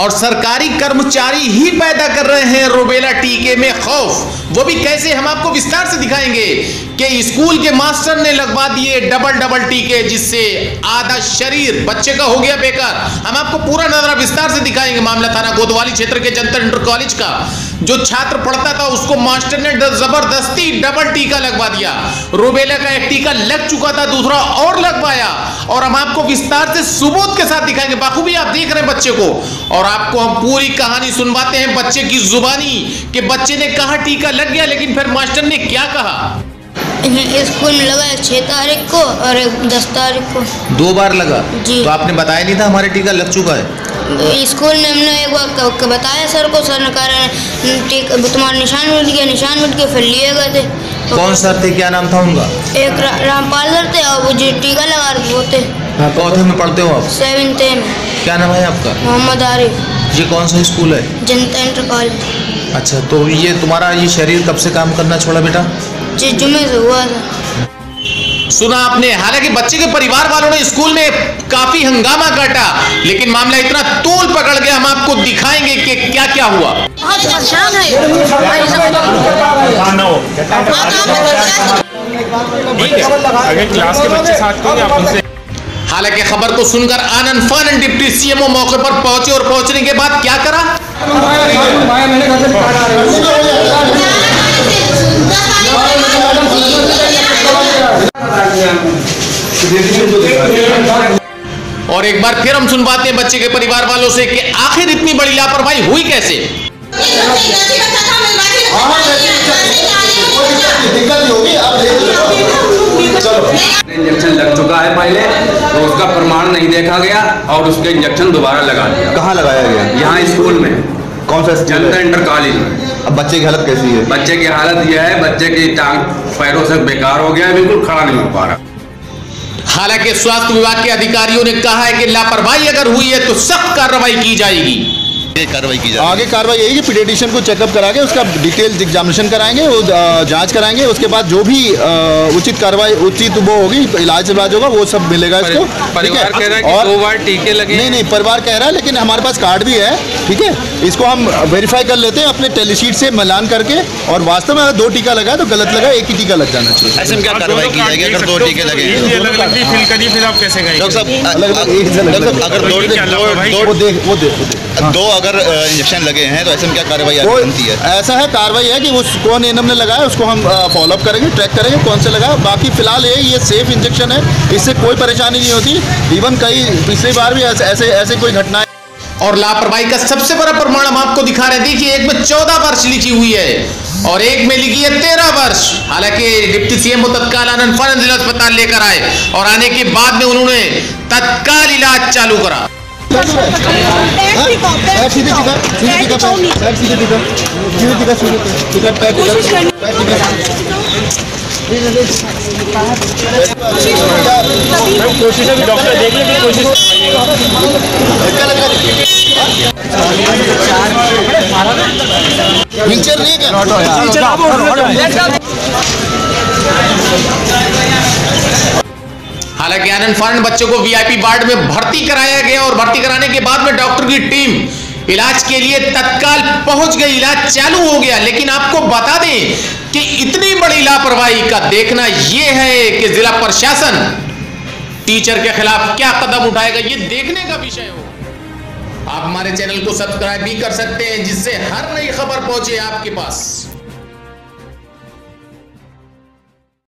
और सरकारी कर्मचारी ही पैदा कर रहे हैं रोबेला टीके में, खौफ। वो भी कैसे हम आपको विस्तार से दिखाएँगे? कि स्कूल के मास्टर ने लगवा दिए डबल डबल टीके, जिससे आधा शरीर बच्चे का हो गया बेकार। हम आपको पूरा नजरा विस्तार से दिखाएँगे मामला थाना गोदवाली क्षेत्र के जनता इंटर कॉलेज का। जो छात्र पढ़ता था, उसको मास्टर ने ज़बरदस्ती डबल टीका लगवा दिया। रुबेला का एक टीका लग चुका था, दूसरा और लगवाया। और हम आपको विस्तार से सुबोध के साथ दिखाएँगे। बाखूबी, आप देख रहे हैं बच्चे को। और आपको हम पूरी कहानी सुनवाते हैं बच्चे की जुबानी, कि बच्चे ने कहा टीका लग गया, लेकिन फिर मास्टर ने क्या कहा? स्कूल में लगा है छः तारीख को और एक दस तारीख को। दो बार लगा? जी। तो आपने बताया नहीं था हमारे टीका लग चुका है? स्कूल में हमने एक बार बताया सर को सर ने कहा तुम्हारा निशान मिट गया निशान मिट गया फिर लिए गए थे। तो कौन सर थे? क्या नाम था उनका? एक रा, रामपाल सर थे और वो जो टीका लगा रहे वो थे। चौथे में पढ़ते हो आप। सेवन्थ में। क्या नाम है आपका? मोहम्मद आरिफ। ये कौन सा स्कूल है? जनता इंटर कॉलेज। अच्छा तो ये तुम्हारा ये शरीर कब से काम करना छोड़ा बेटा? जुमे से हुआ था। सुना आपने हालाँकि बच्चे के परिवार वालों ने स्कूल में काफ़ी हंगामा काटा लेकिन मामला इतना तूल पकड़ गया हम आपको दिखाएँगे कि क्या क्या हुआ। बहुत परेशान है। ठीक अगर क्लास के बच्चे साथ आप उनसे। हालाँकि खबर को सुनकर आनंद फानन डिप्टी सीएमओ मौके पर पहुँचे और पहुँचने के बाद क्या करा? एक बार फिर हम सुनवाते हैं बच्चे के परिवार वालों से कि आखिर इतनी बड़ी लापरवाही हुई कैसे? इंजेक्शन लग चुका है पहले तो उसका प्रमाण नहीं देखा गया और उसके इंजेक्शन दोबारा लगा दिया कहाँ लगाया गया? यहाँ स्कूल में कौन सा जनता इंटर कॉलेज में अब बच्चे की हालत कैसी है? बच्चे की हालत यह है बच्चे की टांग पैरों से बेकार हो गया है बिल्कुल खड़ा नहीं हो पा रहा। हालाँकि स्वास्थ्य विभाग के अधिकारियों ने कहा है कि लापरवाही अगर हुई है तो सख्त कार्रवाई की जाएगी। कार्रवाई की जाए आगे कार्रवाई यही कि को चेकअप करा के उसका डिटेल एग्जामिनेशन कराएँगे वो जाँच कराएँगे उसके बाद जो भी उचित कार्रवाई उचित वो होगी इलाज इलाज होगा वो सब मिलेगा इसको ठीक परिवार कह रहा है और दो बार टीके लगे नहीं नहीं परिवार कह रहा है लेकिन हमारे पास कार्ड भी है ठीक है? इसको हम वेरीफाई कर लेते हैं अपने टेलीशीट से मिलान करके और वास्तव में अगर दो टीका लगा तो गलत लगा एक ही टीका लग जाना चाहिए। ऐसे में क्या कार्रवाई की जाएगी? अगर टीके लगे डॉक्टर साहब अगर? दो- अगर इंजेक्शन लगे हैं तो ऐसे में क्या कार्रवाई आगे बनती है? ऐसा है कार्रवाई है कि उस कौन एनम ने लगाया उसको हम फॉलो अप करेंगे ट्रैक करेंगे कौन से लगाया बाकी फ़िलहाल ये ये सेफ़ इंजेक्शन है इससे कोई परेशानी नहीं होती। इवन कई पिछली बार भी ऐसे ऐसे, ऐसे कोई घटना और लापरवाही का सबसे बड़ा प्रमाण हम आपको दिखा रहे हैं देखिए एक में चौदह वर्ष लिखी हुई है और एक में लिखी है तेरह वर्ष। हालाँकि डिप्टी सीएम तत्काल आनंद फानन जिला अस्पताल लेकर आए और आने के बाद में उन्होंने तत्काल इलाज चालू करा। पैर सीधे टिका सीधे टिका पैर सीधे टिका सीधे टिका सीधे टिका पैर टिका पैर टिका कोशिश है डॉक्टर देख कोशिश लग है व्हीलचेयर नहीं क्या? हालाँकि आनंद फानन बच्चों को वीआईपी वार्ड में भर्ती कराया गया और भर्ती कराने के बाद में डॉक्टर की टीम इलाज के लिए तत्काल पहुँच गई। इलाज चालू हो गया, लेकिन आपको बता दें कि इतनी बड़ी लापरवाही का देखना यह है कि जिला प्रशासन टीचर के खिलाफ क्या कदम उठाएगा, ये देखने का विषय हो। आप हमारे चैनल को सब्सक्राइब भी कर सकते हैं, जिससे हर नई खबर पहुँचे आपके पास।